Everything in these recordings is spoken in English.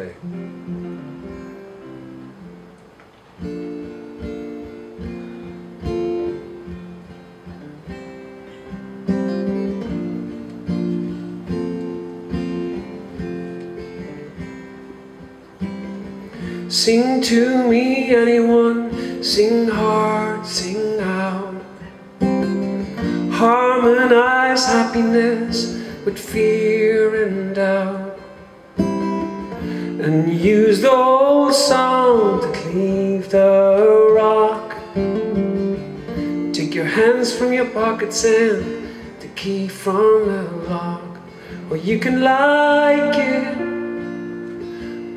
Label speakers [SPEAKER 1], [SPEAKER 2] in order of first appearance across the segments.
[SPEAKER 1] play. Sing to me, anyone, sing hard, sing out. Harmonize happiness with fear and doubt. And use the old song to cleave the rock. Take your hands from your pockets and the key from the lock. Or you can like it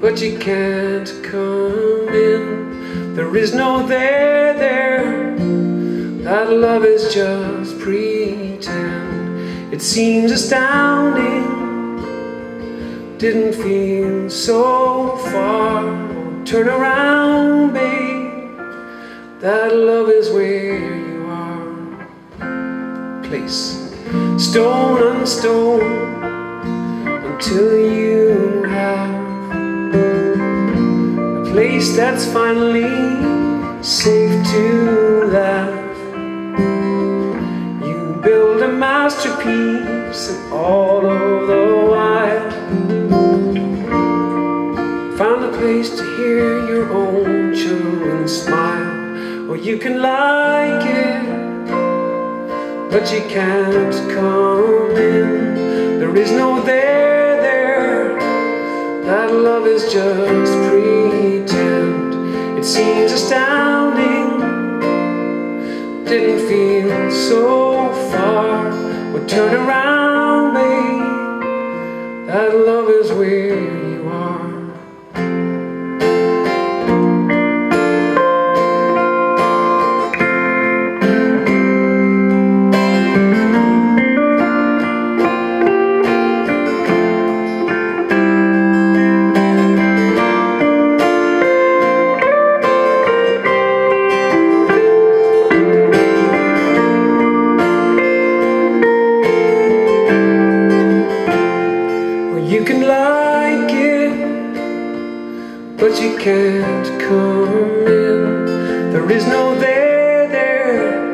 [SPEAKER 1] but you can't come in. There is no there there. That love is just pretend. It seems astounding. Didn't feel so far. Turn around, babe. That love is where you are. Place stone on stone until you have a place that's finally safe to laugh. You build a masterpiece Or you can like it, but you can't come in. There is no there there. That love is just pretend. It seems astounding. Didn't feel so far. Well, turn around, babe. That love is where you can like it, but you can't come in. There is no there there.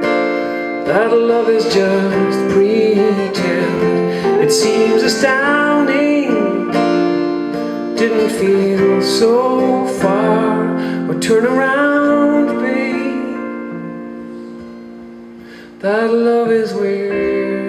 [SPEAKER 1] That love is just pretend. It seems astounding. Didn't feel so far. Or turn around, babe. That love is where